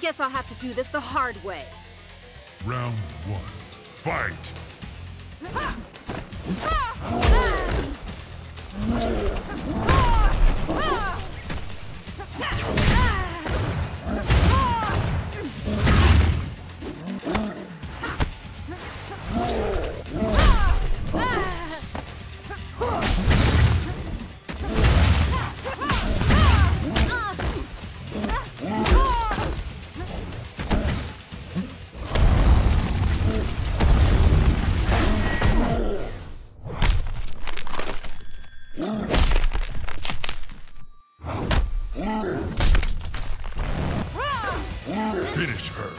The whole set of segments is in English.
guess I'll have to do this the hard way. Round one. Fight! Finish her.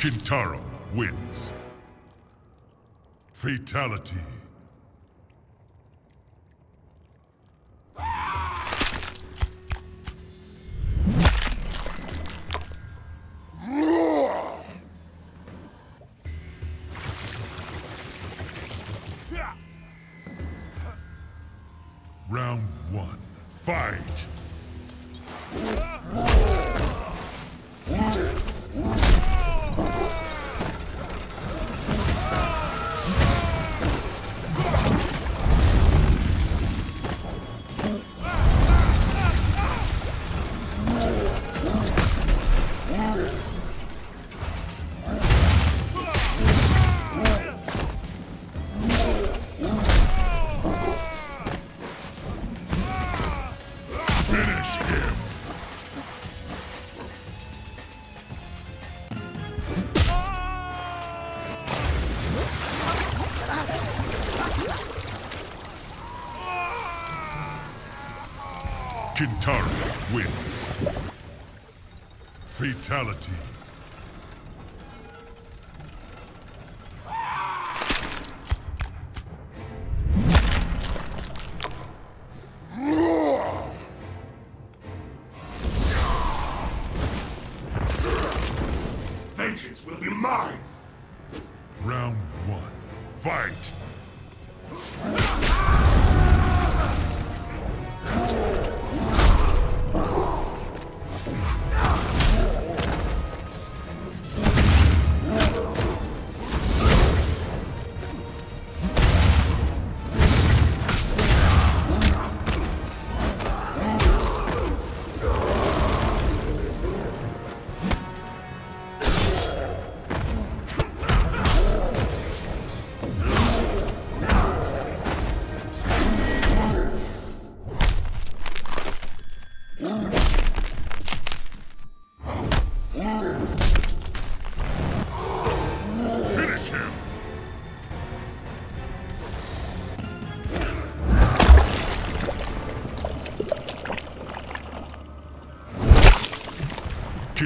Kintaro wins. Fatality. Fight! Kintaro wins. Fatality. Fight!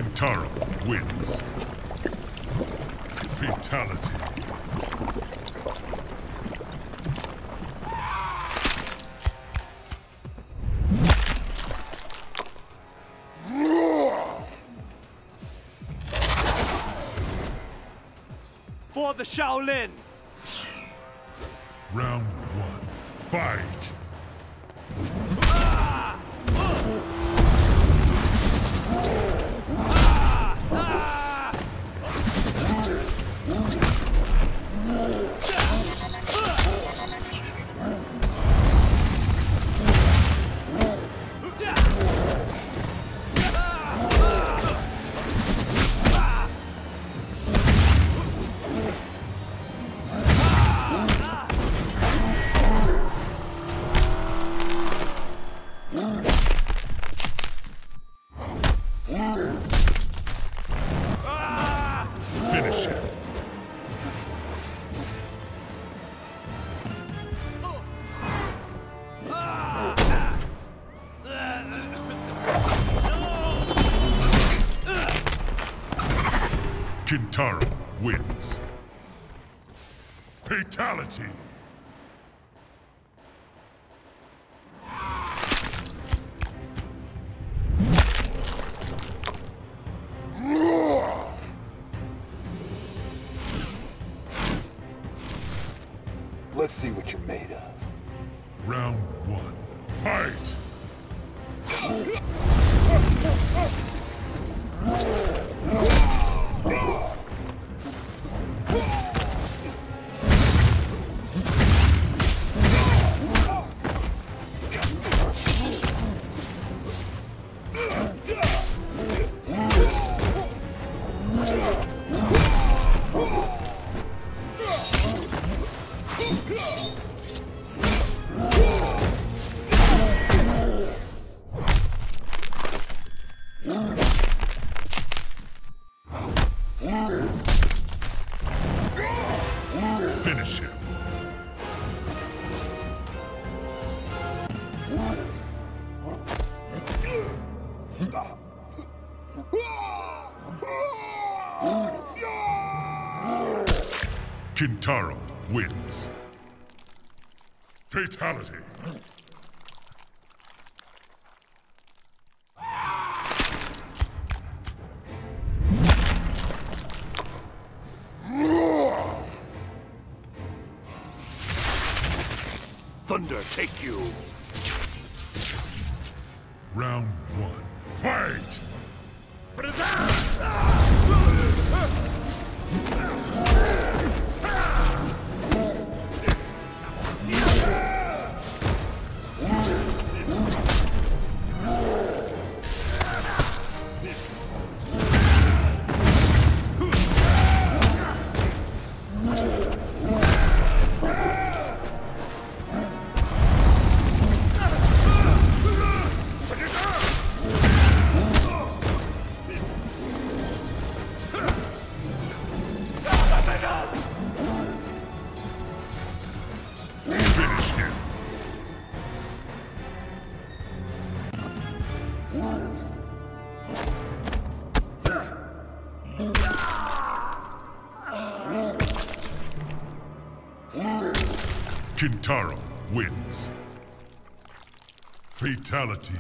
Kintaro wins. Fatality. For the Shaolin! Round one. Fight! Katara wins. Fatality! Let's see what you're made of. Round one, fight! Finish him. Kintaro wins. Fatality. Thunder take you. Round one. Fight! Finish Kintaro wins. Fatality.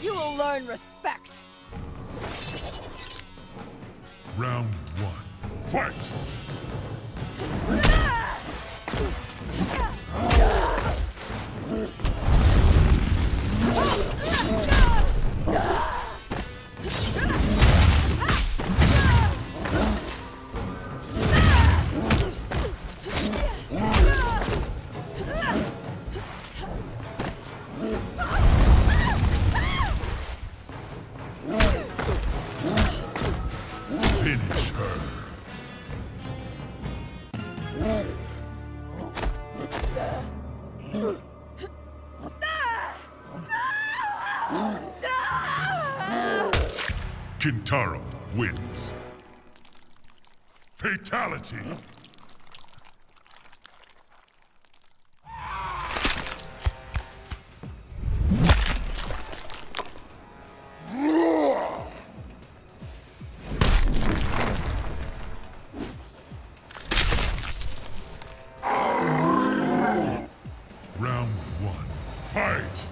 You will learn respect. Round one. Fight! Kintaro wins. Fatality. Fight!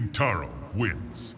Kintaro wins.